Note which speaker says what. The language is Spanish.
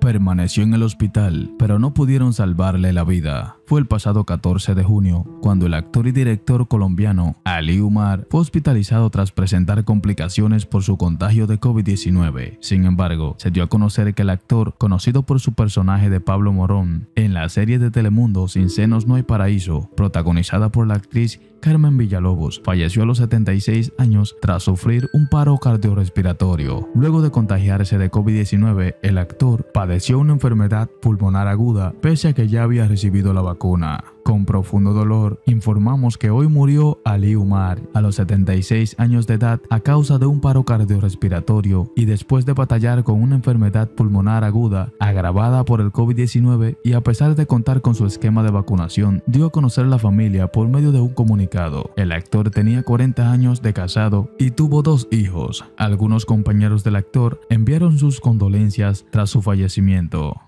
Speaker 1: permaneció en el hospital, pero no pudieron salvarle la vida. Fue el pasado 14 de junio cuando el actor y director colombiano Ali Umar fue hospitalizado tras presentar complicaciones por su contagio de COVID-19. Sin embargo, se dio a conocer que el actor, conocido por su personaje de Pablo Morón en la serie de Telemundo Sin senos no hay paraíso, protagonizada por la actriz Carmen Villalobos, falleció a los 76 años tras sufrir un paro cardiorrespiratorio. Luego de contagiarse de COVID-19, el actor padeció una enfermedad pulmonar aguda pese a que ya había recibido la vacuna. Con profundo dolor, informamos que hoy murió Ali Umar a los 76 años de edad a causa de un paro cardiorrespiratorio y después de batallar con una enfermedad pulmonar aguda agravada por el COVID-19 y a pesar de contar con su esquema de vacunación, dio a conocer a la familia por medio de un comunicado. El actor tenía 40 años de casado y tuvo dos hijos. Algunos compañeros del actor enviaron sus condolencias tras su fallecimiento.